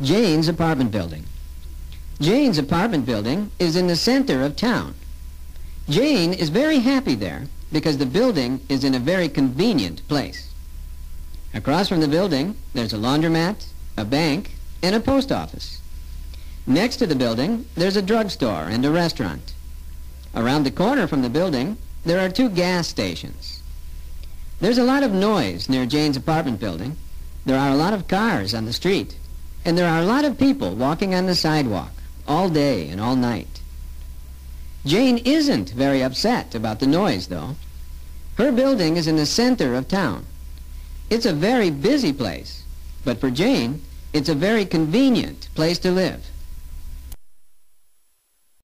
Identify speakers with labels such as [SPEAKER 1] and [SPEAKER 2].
[SPEAKER 1] Jane's apartment building. Jane's apartment building is in the center of town. Jane is very happy there because the building is in a very convenient place. Across from the building, there's a laundromat, a bank, and a post office. Next to the building, there's a drugstore and a restaurant. Around the corner from the building, there are two gas stations. There's a lot of noise near Jane's apartment building. There are a lot of cars on the street. And there are a lot of people walking on the sidewalk all day and all night. Jane isn't very upset about the noise, though. Her building is in the center of town. It's a very busy place, but for Jane, it's a very convenient place to live.